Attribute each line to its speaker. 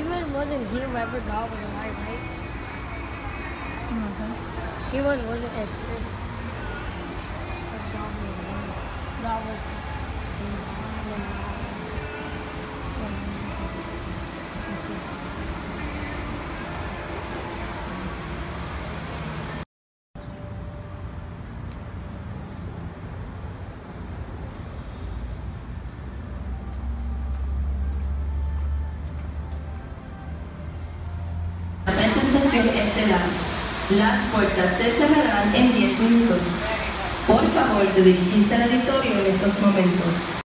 Speaker 1: wasn't he whoever God was alive, right?
Speaker 2: Mm-hmm.
Speaker 1: He was wasn't his sis. But God was. God was
Speaker 3: presentación estelar. Las puertas se cerrarán en 10 minutos. Por favor, dirigirse al auditorio en estos momentos.